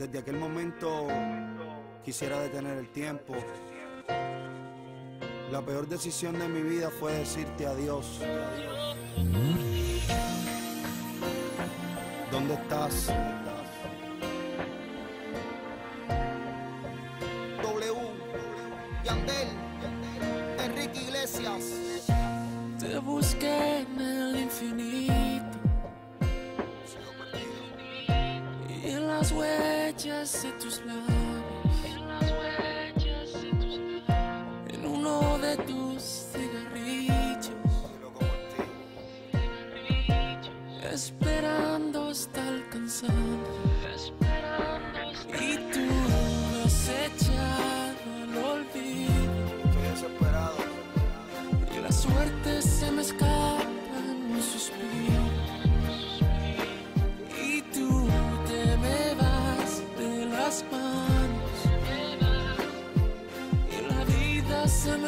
Desde aquel momento quisiera detener el tiempo. La peor decisión de mi vida fue decirte adiós. ¿Dónde estás? W, Yandel, Enrique Iglesias. Te busqué en el infinito las huellas de tus labios, en uno de tus cigarrillos, esperando hasta alcanzar.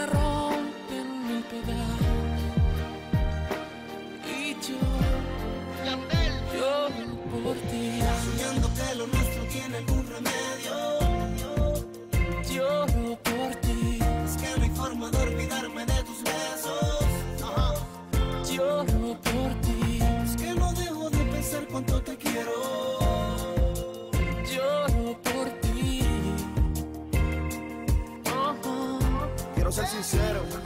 Me rompe en mil pedazos. Y yo lloro por ti. soñando que lo nuestro tiene algún remedio. Ser sincero.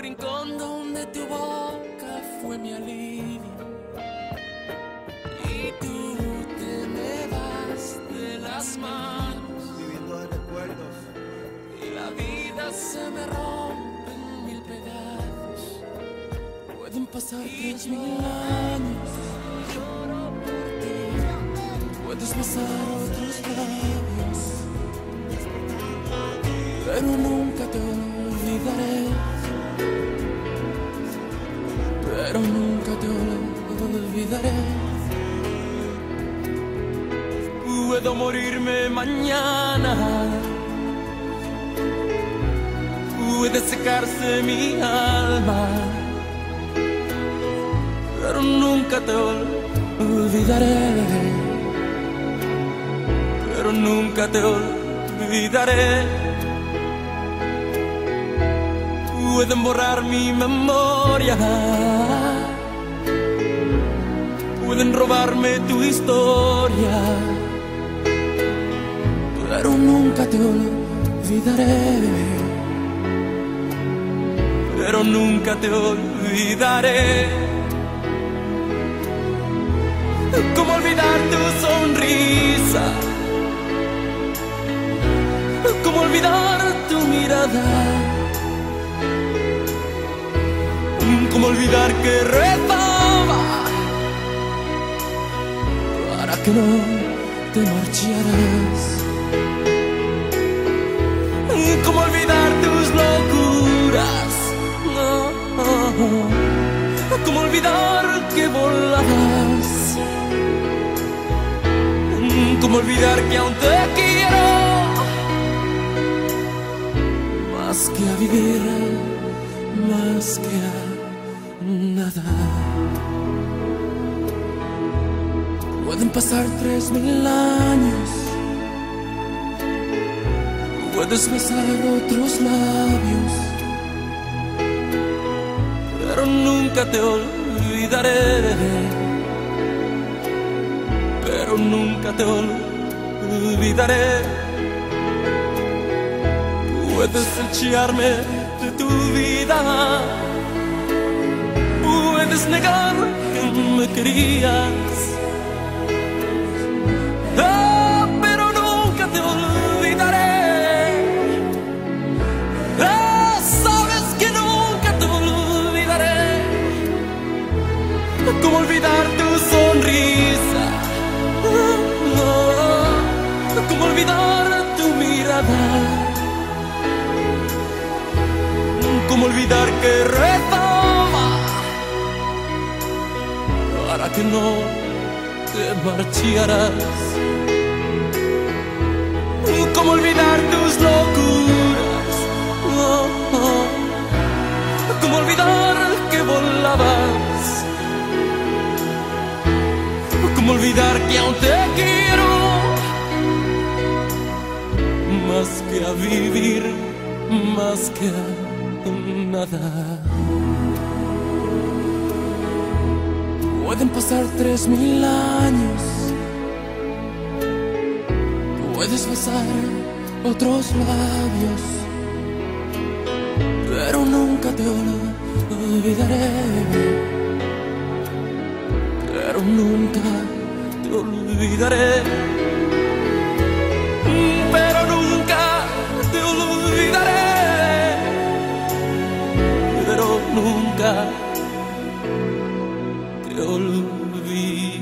Rincón donde tu boca fue mi alivio. Y tú te me vas de las manos Viviendo de recuerdos. y la vida se me rompe en mil pedazos. Pueden pasar tres mil años. Lloro por ti. Puedes besar otros labios, pero nunca te. Olvidaré. Puedo morirme mañana. Puede secarse mi alma, pero nunca te olvidaré pero nunca te olvidaré. Pueden borrar mi memoria, pueden robarme tu historia, pero nunca te olvidaré. Pero nunca te olvidaré. ¿Cómo olvidar tu sonrisa? ¿Cómo olvidar tu mirada? ¿Cómo olvidar que rezaba para que no te marcharas? ¿Cómo olvidar tus locuras? ¿Cómo olvidar que volabas? ¿Cómo olvidar que aún te quiero? Más que a vivir, más que a nada. Pueden pasar tres mil años. Puedes besar otros labios. Pero nunca te olvidaré. Pero nunca te olvidaré. Puedes echarme de tu vida. Puedes negar que me querías. ¿Cómo olvidar tu sonrisa? Oh, oh, no, ¿cómo olvidar tu mirada? ¿Cómo olvidar que retoma para que no te marcharas? ¿Cómo olvidar tus locuras? Más que a vivir, más que a nada. Pueden pasar tres mil años. Puedes besar otros labios. Pero nunca te olvidaré. Pero nunca te olvidaré. Nunca te olvidaré.